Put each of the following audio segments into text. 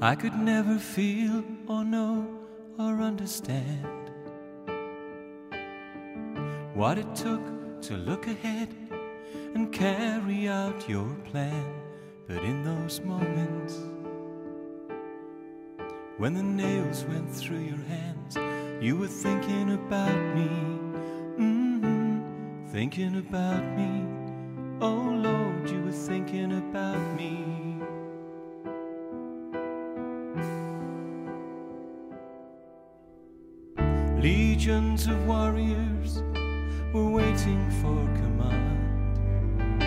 I could never feel or know or understand what it took to look ahead and carry out your plan. But in those moments, when the nails went through your hands, you were thinking about me, mm-hmm, thinking about me. Oh Lord, you were thinking about me. Legions of warriors were waiting for command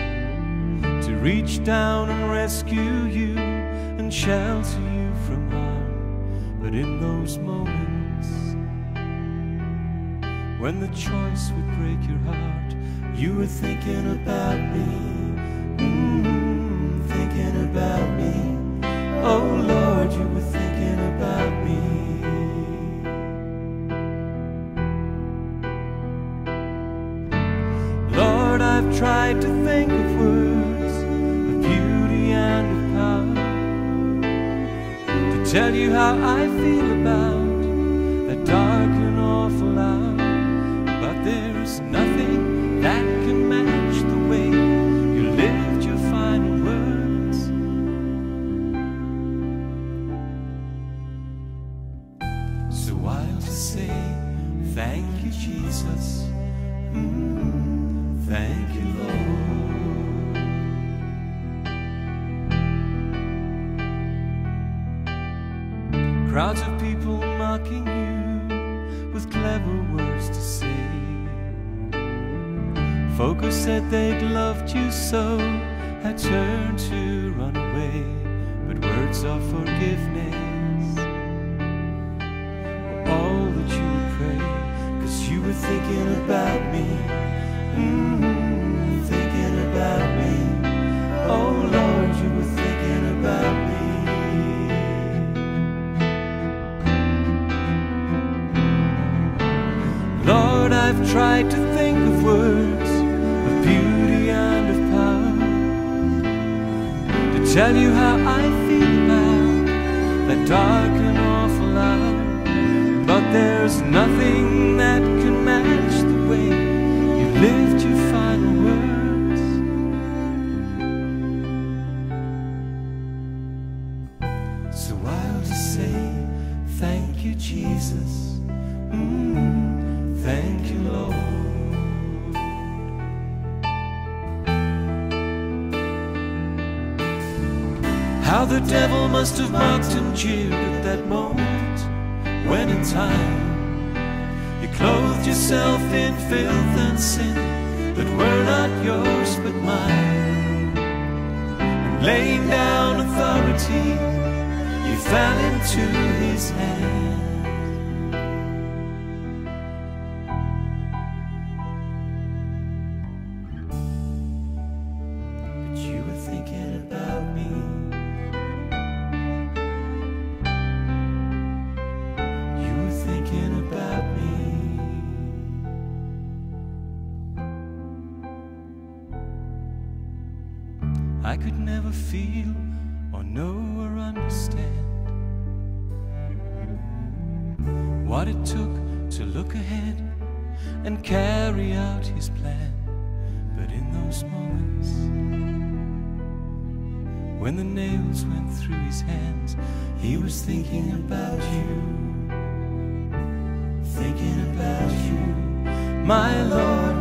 to reach down and rescue you and shelter you from harm. But in those moments, when the choice would break your heart, you were thinking about me, mm, thinking about me. Oh Lord, you were thinking about me. I've tried to think of words of beauty and of power to tell you how I feel about that dark and awful hour. But there's nothing that can match the way you lived your final words. So I'll just say, thank you, Jesus. Mm, thank you, Lord. Crowds of people mocking you with clever words to say. Folk who said they'd loved you so had turned to run away. But words of forgiveness were all that you would pray. Cause you were thinking about me. Mm, I've tried to think of words of beauty and of power to tell you how I feel about that dark and awful hour. But there's nothing that can match the way you lived your final words. So I'll just say, thank you, Jesus. Mm, How the devil must have mocked and jeered at that moment when in time you clothed yourself in filth and sin that were not yours but mine. And laying down authority, you fell into his hand. I could never feel or know or understand what it took to look ahead and carry out his plan. But in those moments, when the nails went through his hands, he was thinking about you, thinking about you. My Lord